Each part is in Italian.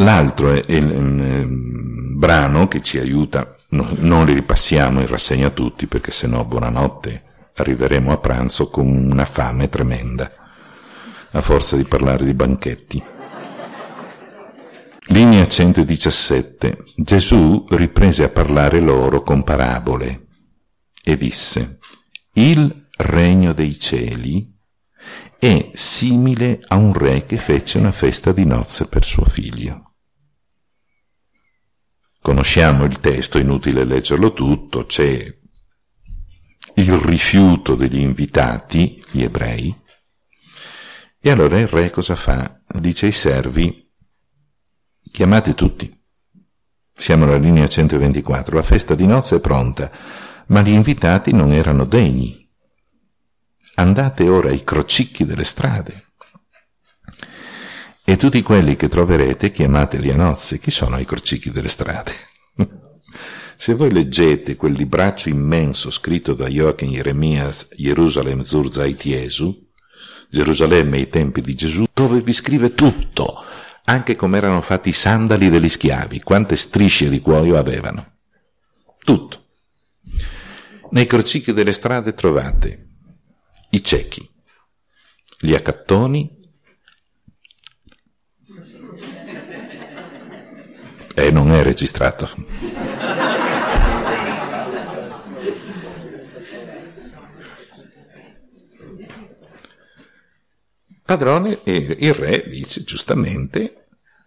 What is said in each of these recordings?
L'altro è il, il brano che ci aiuta, no, non li ripassiamo in rassegna tutti perché sennò buonanotte arriveremo a pranzo con una fame tremenda, a forza di parlare di banchetti. Linea 117. Gesù riprese a parlare loro con parabole e disse, il regno dei cieli è simile a un re che fece una festa di nozze per suo figlio. Conosciamo il testo, è inutile leggerlo tutto, c'è il rifiuto degli invitati, gli ebrei, e allora il re cosa fa? Dice ai servi, chiamate tutti. Siamo alla linea 124, la festa di nozze è pronta, ma gli invitati non erano degni. Andate ora ai crocicchi delle strade e tutti quelli che troverete chiamateli a nozze. Chi sono i crocicchi delle strade? Se voi leggete quel libraccio immenso scritto da Joachim Jeremias, Jerusalem zur Zeit Jesu, Gerusalemme ai tempi di Gesù, dove vi scrive tutto, anche come erano fatti i sandali degli schiavi, quante strisce di cuoio avevano. Tutto. Nei crocicchi delle strade trovate i ciechi, gli accattoni, E non è registrato. Padrone, il re dice giustamente,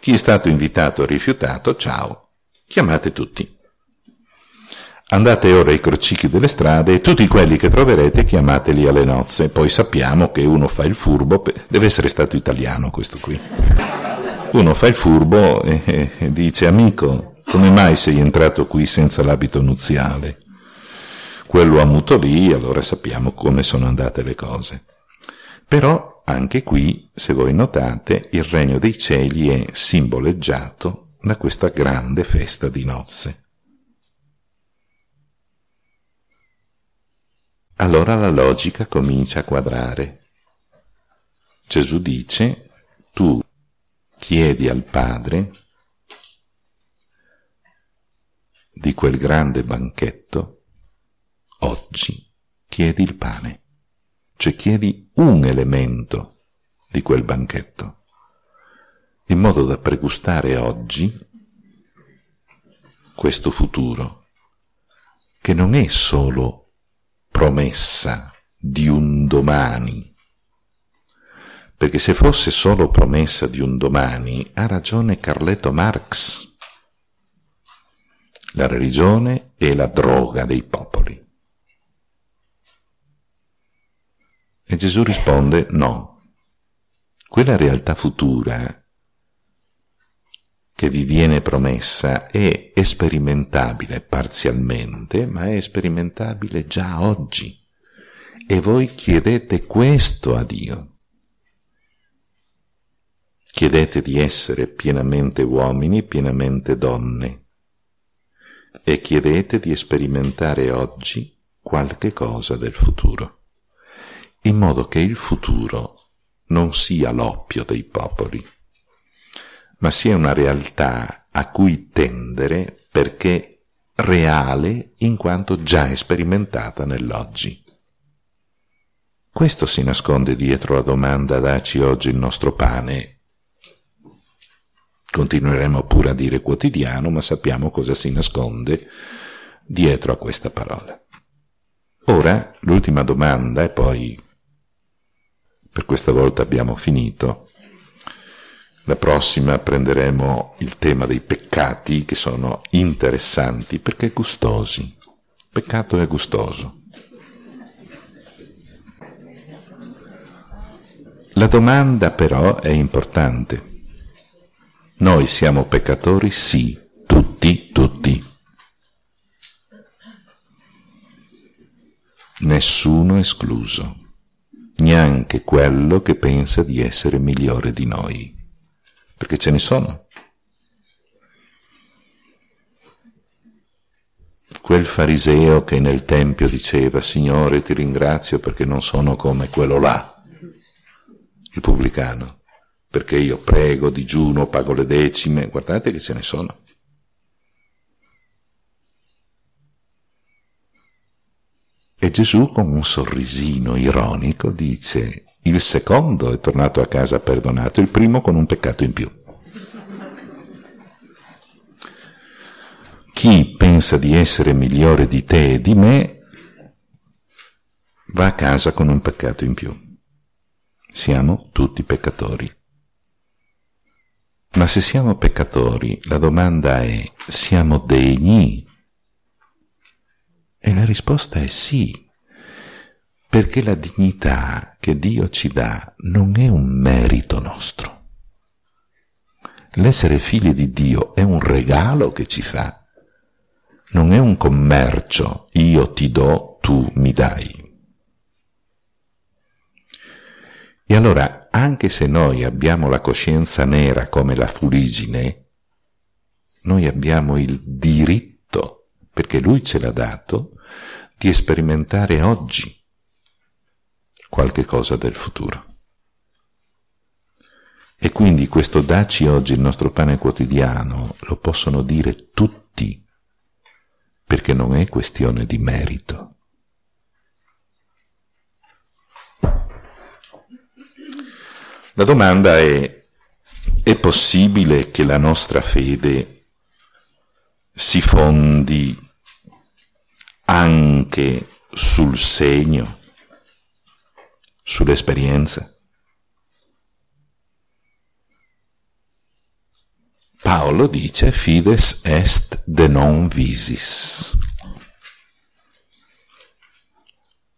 chi è stato invitato e rifiutato, ciao, chiamate tutti. Andate ora ai crocicchi delle strade e tutti quelli che troverete chiamateli alle nozze. Poi sappiamo che uno fa il furbo, deve essere stato italiano questo qui. Uno fa il furbo e, dice, amico, come mai sei entrato qui senza l'abito nuziale? Quello ammutolì, allora sappiamo come sono andate le cose. Però anche qui, se voi notate, il regno dei cieli è simboleggiato da questa grande festa di nozze. Allora la logica comincia a quadrare. Gesù dice, tu chiedi al Padre di quel grande banchetto, oggi chiedi il pane, cioè chiedi un elemento di quel banchetto, in modo da pregustare oggi questo futuro, che non è solo promessa di un domani, perché se fosse solo promessa di un domani, ha ragione Carletto Marx. La religione è la droga dei popoli. E Gesù risponde no. Quella realtà futura che vi viene promessa è sperimentabile parzialmente, ma è sperimentabile già oggi. E voi chiedete questo a Dio. Chiedete di essere pienamente uomini, pienamente donne e chiedete di sperimentare oggi qualche cosa del futuro, in modo che il futuro non sia l'oppio dei popoli, ma sia una realtà a cui tendere perché reale in quanto già sperimentata nell'oggi. Questo si nasconde dietro la domanda daci oggi il nostro pane Continueremo pure a dire quotidiano, ma sappiamo cosa si nasconde dietro a questa parola. Ora, l'ultima domanda, e poi per questa volta abbiamo finito. La prossima prenderemo il tema dei peccati che sono interessanti perché gustosi. Peccato è gustoso. La domanda però è importante. Noi siamo peccatori? Sì, tutti, tutti. Nessuno escluso, neanche quello che pensa di essere migliore di noi, perché ce ne sono. Quel fariseo che nel Tempio diceva, Signore ti ringrazio perché non sono come quello là, il pubblicano perché io prego, digiuno, pago le decime, guardate che ce ne sono. E Gesù con un sorrisino ironico dice, il secondo è tornato a casa perdonato, il primo con un peccato in più. Chi pensa di essere migliore di te e di me va a casa con un peccato in più. Siamo tutti peccatori. Ma se siamo peccatori, la domanda è, siamo degni? E la risposta è sì, perché la dignità che Dio ci dà non è un merito nostro. L'essere figli di Dio è un regalo che ci fa, non è un commercio, io ti do, tu mi dai. E allora, anche se noi abbiamo la coscienza nera come la fuligine, noi abbiamo il diritto, perché Lui ce l'ha dato, di sperimentare oggi qualche cosa del futuro. E quindi questo dacci oggi il nostro pane quotidiano lo possono dire tutti, perché non è questione di merito. La domanda è, è possibile che la nostra fede si fondi anche sul segno, sull'esperienza? Paolo dice fides est de non visis.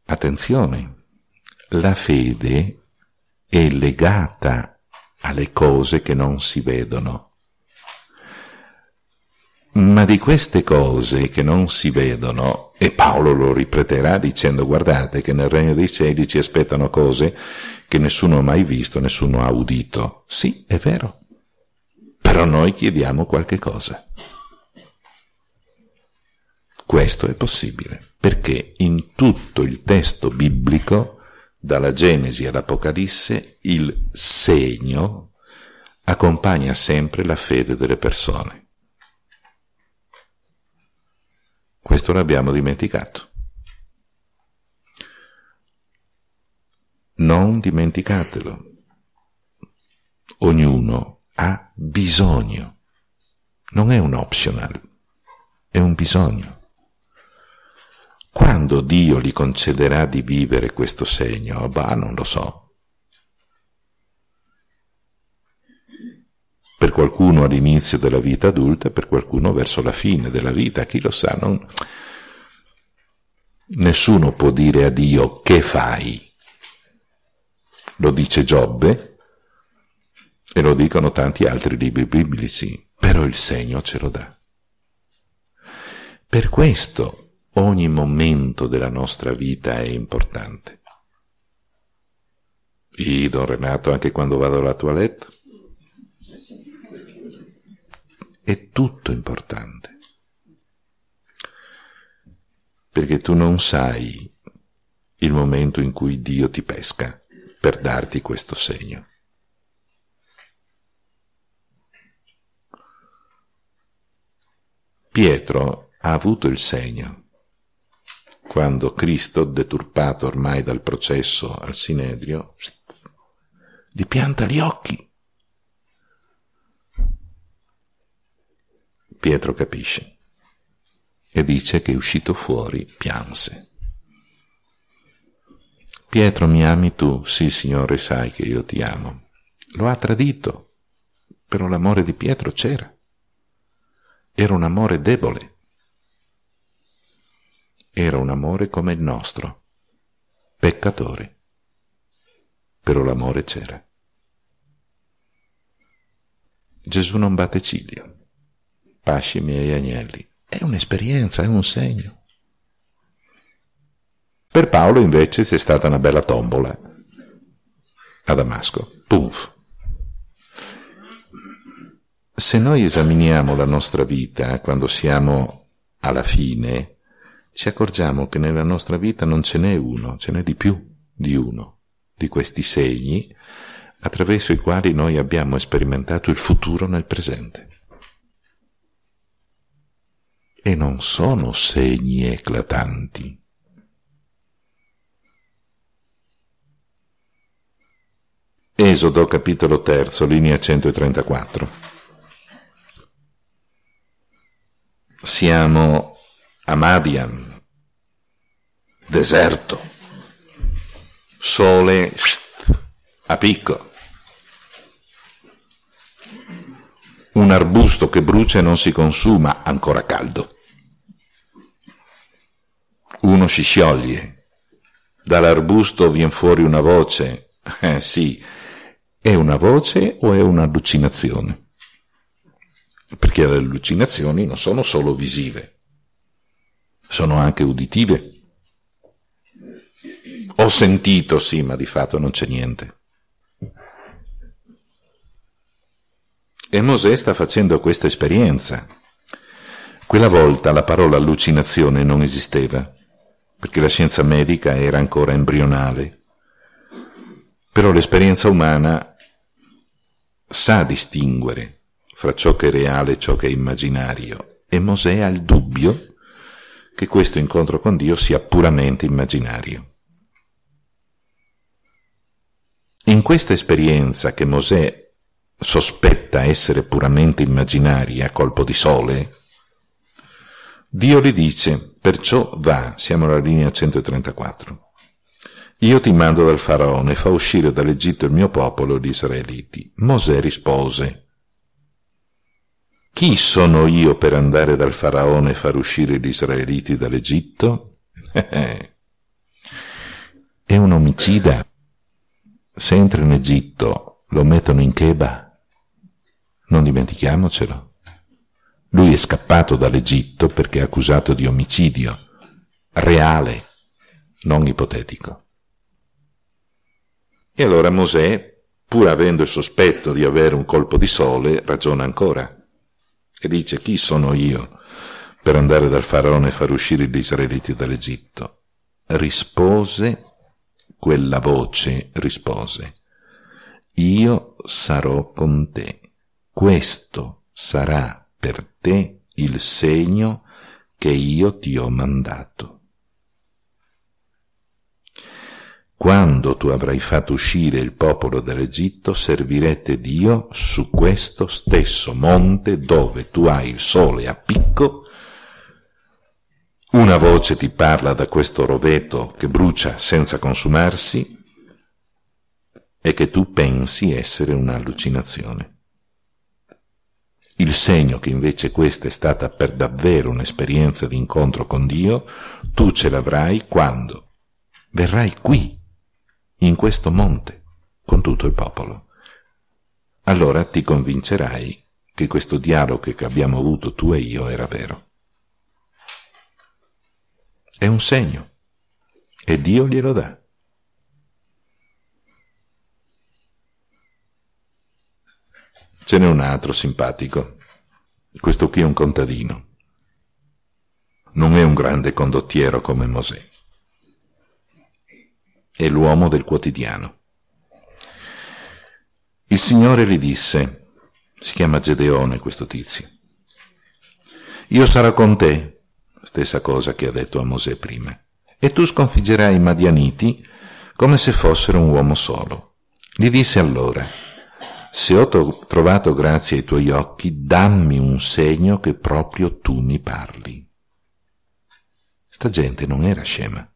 Attenzione, la fede è legata alle cose che non si vedono. Ma di queste cose che non si vedono, e Paolo lo ripeterà dicendo guardate che nel regno dei cieli ci aspettano cose che nessuno ha mai visto, nessuno ha udito. Sì, è vero. Però noi chiediamo qualche cosa. Questo è possibile, perché in tutto il testo biblico dalla Genesi all'Apocalisse, il segno accompagna sempre la fede delle persone. Questo l'abbiamo dimenticato. Non dimenticatelo. Ognuno ha bisogno. Non è un optional, è un bisogno. Quando Dio gli concederà di vivere questo segno? Bah, non lo so. Qualcuno all'inizio della vita adulta, per qualcuno verso la fine della vita, chi lo sa, non... Nessuno può dire a Dio che fai. Lo dice Giobbe e lo dicono tanti altri libri biblici, però il segno ce lo dà. Per questo ogni momento della nostra vita è importante. Io, Don Renato, anche quando vado alla toilette? È tutto importante. Perché tu non sai il momento in cui Dio ti pesca per darti questo segno. Pietro ha avuto il segno quando Cristo, deturpato ormai dal processo al Sinedrio, gli pianta gli occhi. Pietro capisce e dice che uscito fuori pianse. Pietro mi ami tu? Sì, Signore, sai che io ti amo. Lo ha tradito, però l'amore di Pietro c'era. Era un amore debole era un amore come il nostro, peccatore, però l'amore c'era. Gesù non batte ciglia, pasci miei agnelli, è un'esperienza, è un segno. Per Paolo invece c'è stata una bella tombola a Damasco, puff. Se noi esaminiamo la nostra vita quando siamo alla fine, ci accorgiamo che nella nostra vita non ce n'è uno, ce n'è di più di uno di questi segni attraverso i quali noi abbiamo sperimentato il futuro nel presente. E non sono segni eclatanti. Esodo capitolo terzo, linea 134. Siamo a Madian, deserto, sole a picco, un arbusto che brucia e non si consuma, ancora caldo. Uno si scioglie, dall'arbusto viene fuori una voce, eh sì, è una voce o è un'allucinazione? Perché le allucinazioni non sono solo visive, sono anche uditive. Ho sentito, sì, ma di fatto non c'è niente. E Mosè sta facendo questa esperienza. Quella volta la parola allucinazione non esisteva, perché la scienza medica era ancora embrionale. Però l'esperienza umana sa distinguere fra ciò che è reale e ciò che è immaginario e Mosè ha il dubbio che questo incontro con Dio sia puramente immaginario. In questa esperienza che Mosè sospetta essere puramente immaginaria a colpo di sole, Dio gli dice, perciò va, siamo alla linea 134. Io ti mando dal faraone, fa uscire dall'Egitto il mio popolo, gli israeliti. Mosè rispose, Chi sono io per andare dal faraone e far uscire gli israeliti dall'Egitto? È un omicida. Se entra in Egitto lo mettono in cheba. Non dimentichiamocelo. Lui è scappato dall'Egitto perché è accusato di omicidio reale, non ipotetico. E allora Mosè, pur avendo il sospetto di avere un colpo di sole, ragiona ancora e dice chi sono io per andare dal faraone e far uscire gli israeliti dall'Egitto? Rispose quella voce, rispose, io sarò con te, questo sarà per te il segno che io ti ho mandato. Quando tu avrai fatto uscire il popolo dall'Egitto, servirete Dio su questo stesso monte dove tu hai il sole a picco. Una voce ti parla da questo roveto che brucia senza consumarsi e che tu pensi essere un'allucinazione. Il segno che invece questa è stata per davvero un'esperienza di incontro con Dio, tu ce l'avrai quando verrai qui in questo monte con tutto il popolo. Allora ti convincerai che questo dialogo che abbiamo avuto tu e io era vero. È un segno e Dio glielo dà. Ce n'è un altro simpatico. Questo qui è un contadino. Non è un grande condottiero come Mosè è l'uomo del quotidiano. Il Signore gli disse, si chiama Gedeone questo tizio, io sarò con te, stessa cosa che ha detto a Mosè prima, e tu sconfiggerai i Madianiti come se fossero un uomo solo. Gli disse allora, se ho trovato grazia ai tuoi occhi, dammi un segno che proprio tu mi parli. Sta gente non era scema.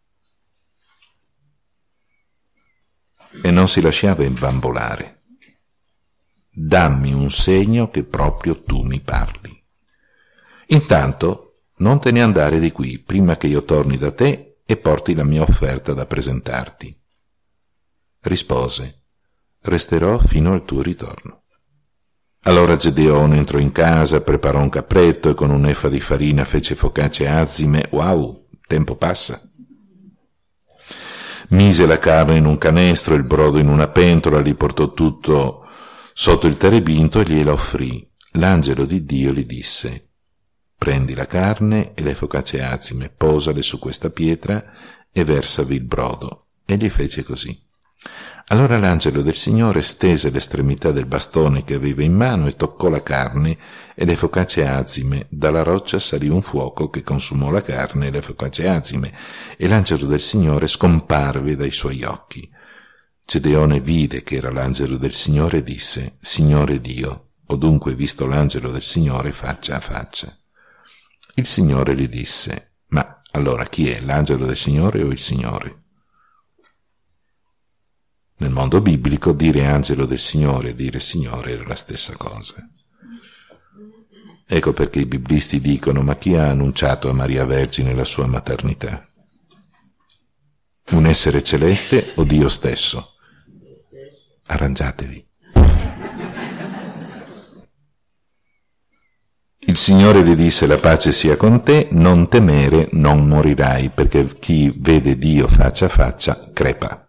e non si lasciava imbambolare. Dammi un segno che proprio tu mi parli. Intanto non te ne andare di qui prima che io torni da te e porti la mia offerta da presentarti. Rispose, resterò fino al tuo ritorno. Allora Gedeone entrò in casa, preparò un capretto e con un'effa di farina fece focacce azime. Wow, tempo passa mise la carne in un canestro, il brodo in una pentola, li portò tutto sotto il terebinto e gliela offrì. L'angelo di Dio gli disse, prendi la carne e le focacce azime, posale su questa pietra e versavi il brodo. E gli fece così. Allora l'angelo del Signore stese l'estremità del bastone che aveva in mano e toccò la carne e le focacce azime. Dalla roccia salì un fuoco che consumò la carne e le focacce azime, e l'angelo del Signore scomparve dai suoi occhi. Gedeone vide che era l'angelo del Signore e disse, Signore Dio, ho dunque visto l'angelo del Signore faccia a faccia. Il Signore gli disse, ma allora chi è, l'angelo del Signore o il Signore? Nel mondo biblico dire angelo del Signore e dire Signore era la stessa cosa. Ecco perché i biblisti dicono ma chi ha annunciato a Maria Vergine la sua maternità? Un essere celeste o Dio stesso? Arrangiatevi. Il Signore gli disse la pace sia con te, non temere, non morirai, perché chi vede Dio faccia a faccia crepa.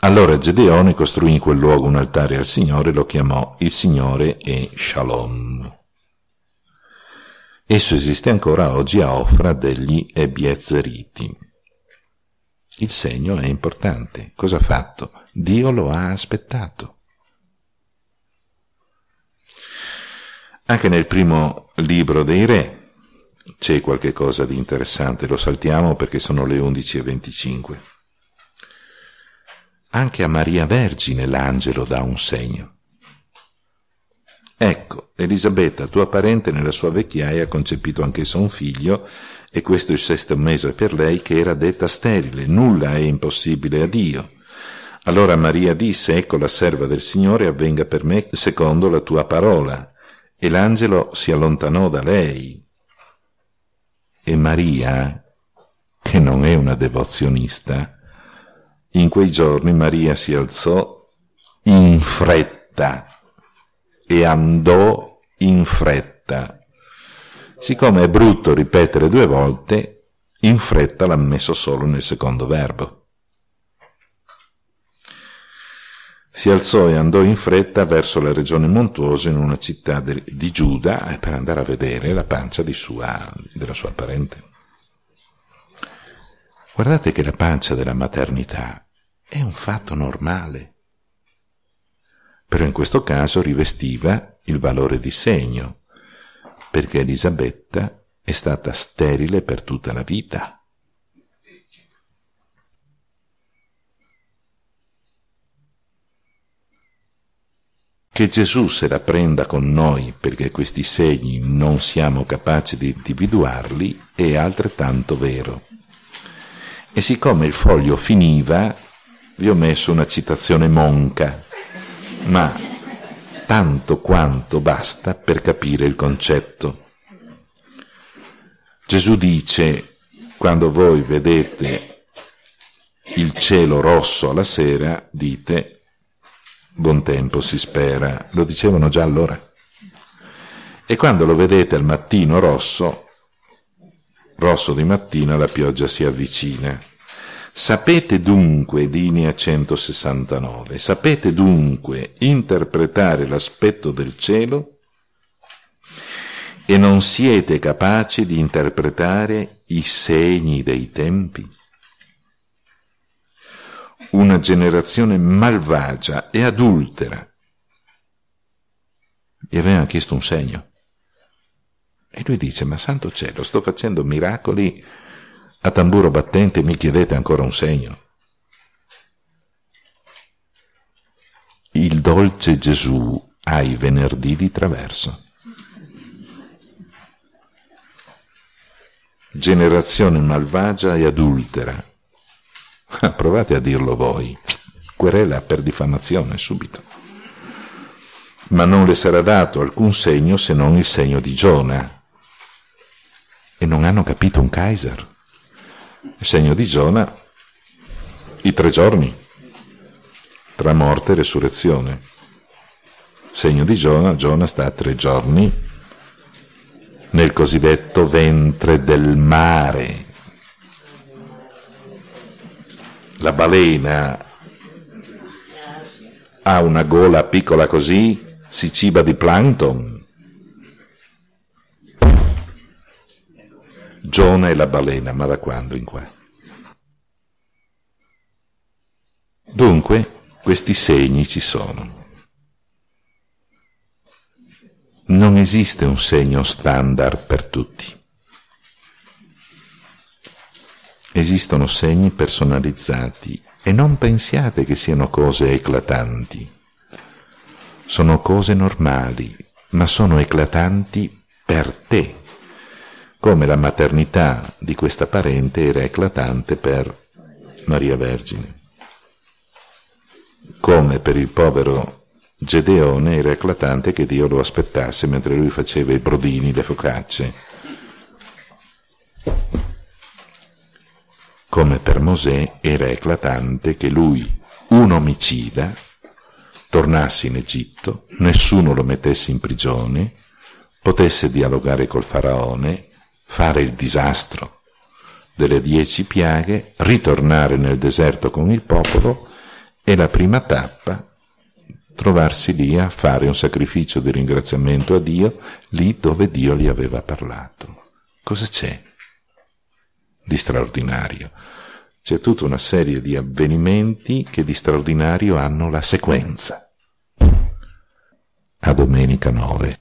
Allora Gedeone costruì in quel luogo un altare al Signore e lo chiamò Il Signore e Shalom. Esso esiste ancora oggi a Ofra degli Ebiezeriti. Il segno è importante. Cosa ha fatto? Dio lo ha aspettato. Anche nel primo libro dei re c'è qualche cosa di interessante, lo saltiamo perché sono le 11.25. Anche a Maria Vergine l'angelo dà un segno. Ecco, Elisabetta, tua parente, nella sua vecchiaia ha concepito anch'essa un figlio, e questo il sesto mese per lei che era detta sterile, nulla è impossibile a Dio. Allora Maria disse, ecco la serva del Signore, avvenga per me secondo la tua parola. E l'angelo si allontanò da lei. E Maria, che non è una devozionista, in quei giorni Maria si alzò in fretta e andò in fretta. Siccome è brutto ripetere due volte, in fretta l'ha messo solo nel secondo verbo. Si alzò e andò in fretta verso la regione montuosa in una città di Giuda eh, per andare a vedere la pancia sua, della sua parente. Guardate che la pancia della maternità è un fatto normale. Però in questo caso rivestiva il valore di segno, perché Elisabetta è stata sterile per tutta la vita. Che Gesù se la prenda con noi perché questi segni non siamo capaci di individuarli è altrettanto vero. E siccome il foglio finiva, vi ho messo una citazione monca, ma tanto quanto basta per capire il concetto. Gesù dice, quando voi vedete il cielo rosso alla sera, dite, buon tempo si spera, lo dicevano già allora. E quando lo vedete al mattino rosso, rosso di mattina, la pioggia si avvicina. Sapete dunque, linea 169, sapete dunque interpretare l'aspetto del cielo e non siete capaci di interpretare i segni dei tempi? Una generazione malvagia e adultera. Gli avevano chiesto un segno. E lui dice, ma santo cielo, sto facendo miracoli a tamburo battente mi chiedete ancora un segno. Il dolce Gesù ai venerdì di traverso. Generazione malvagia e adultera. Provate a dirlo voi. Querela per diffamazione subito. Ma non le sarà dato alcun segno se non il segno di Giona. E non hanno capito un Kaiser. Il segno di Giona, i tre giorni, tra morte e resurrezione. Segno di Giona, Giona sta tre giorni nel cosiddetto ventre del mare. La balena ha una gola piccola così, si ciba di plankton. Giona e la balena, ma da quando in qua? Dunque, questi segni ci sono. Non esiste un segno standard per tutti. Esistono segni personalizzati e non pensiate che siano cose eclatanti. Sono cose normali, ma sono eclatanti per te, come la maternità di questa parente era eclatante per Maria Vergine, come per il povero Gedeone era eclatante che Dio lo aspettasse mentre lui faceva i brodini, le focacce. Come per Mosè era eclatante che lui, un omicida, tornasse in Egitto, nessuno lo mettesse in prigione, potesse dialogare col faraone, fare il disastro delle dieci piaghe, ritornare nel deserto con il popolo e la prima tappa trovarsi lì a fare un sacrificio di ringraziamento a Dio, lì dove Dio gli aveva parlato. Cosa c'è di straordinario? C'è tutta una serie di avvenimenti che di straordinario hanno la sequenza. A domenica 9.